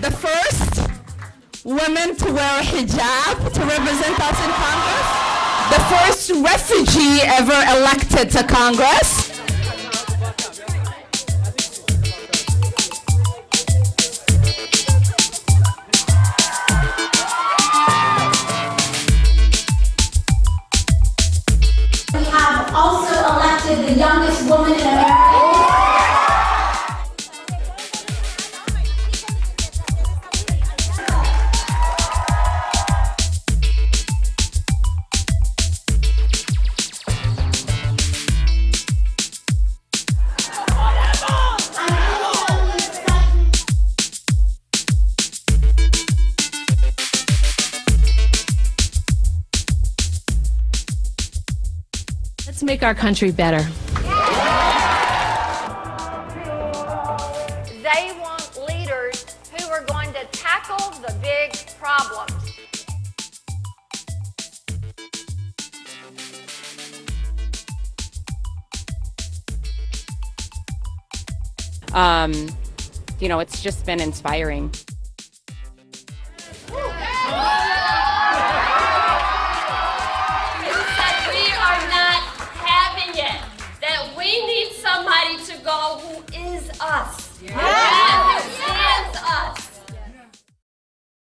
the first women to wear a hijab to represent us in Congress, the first refugee ever elected to Congress. Let's make our country better. They want leaders who are going to tackle the big problems. Um, you know, it's just been inspiring. Woo! Who is us.